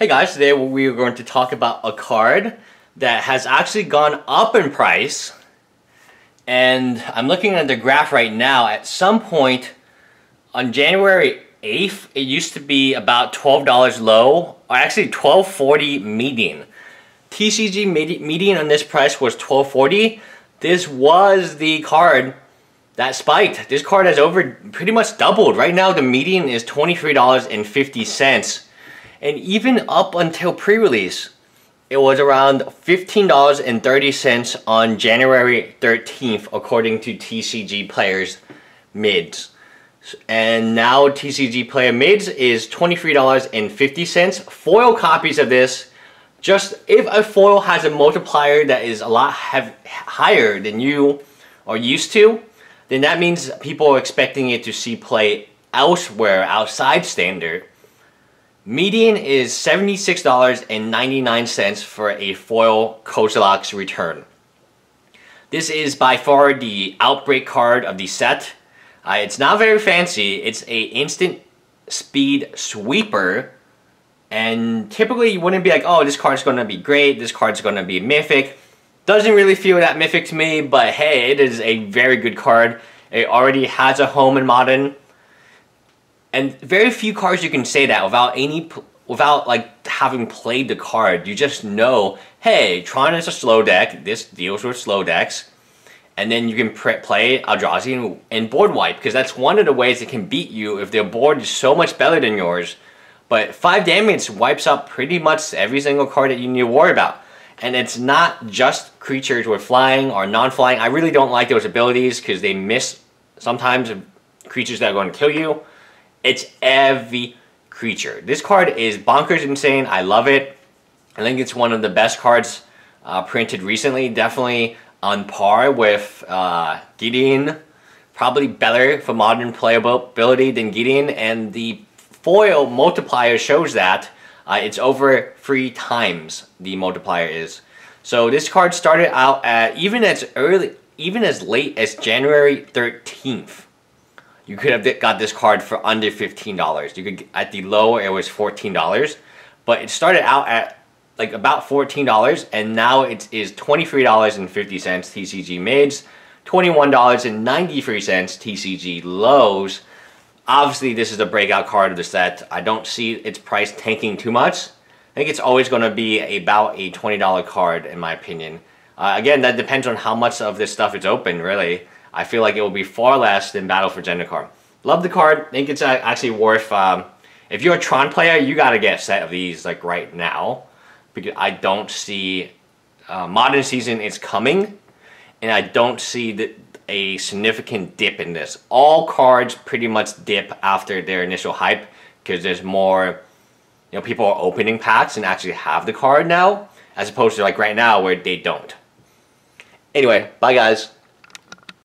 Hey guys, today we are going to talk about a card that has actually gone up in price. And I'm looking at the graph right now. At some point on January 8th, it used to be about $12 low, or actually 1240 median. TCG median on this price was 1240. This was the card that spiked. This card has over pretty much doubled. Right now the median is $23.50 and even up until pre-release, it was around $15.30 on January 13th, according to TCG Players Mids. And now TCG Player Mids is $23.50. Foil copies of this, just if a foil has a multiplier that is a lot higher than you are used to, then that means people are expecting it to see play elsewhere outside standard Median is $76.99 for a foil Kozilek's return. This is by far the outbreak card of the set. Uh, it's not very fancy. It's a instant speed sweeper. And typically you wouldn't be like, oh, this card's gonna be great, this card's gonna be mythic. Doesn't really feel that mythic to me, but hey, it is a very good card. It already has a home in Modern. And very few cards you can say that without any, without like having played the card. You just know, hey, Tron is a slow deck. This deals with slow decks. And then you can play Eldrazi and board wipe because that's one of the ways it can beat you if their board is so much better than yours. But 5 damage wipes out pretty much every single card that you need to worry about. And it's not just creatures with flying or non-flying. I really don't like those abilities because they miss sometimes creatures that are going to kill you. It's every creature. This card is bonkers insane. I love it. I think it's one of the best cards uh, printed recently. Definitely on par with uh, Gideon. Probably better for modern playability than Gideon. And the foil multiplier shows that. Uh, it's over three times the multiplier is. So this card started out at even as early, even as late as January 13th you could have got this card for under $15. You could at the low it was $14, but it started out at like about $14 and now it is $23.50 TCG mids, $21.93 TCG lows. Obviously this is a breakout card of the set. I don't see its price tanking too much. I think it's always going to be about a $20 card in my opinion. Uh, again, that depends on how much of this stuff is open, really. I feel like it will be far less than Battle for Zendikar. Love the card. think it's actually worth... Um, if you're a Tron player, you got to get a set of these like right now. Because I don't see... Uh, modern Season is coming. And I don't see the, a significant dip in this. All cards pretty much dip after their initial hype. Because there's more... You know, people are opening packs and actually have the card now. As opposed to like right now where they don't. Anyway, bye guys.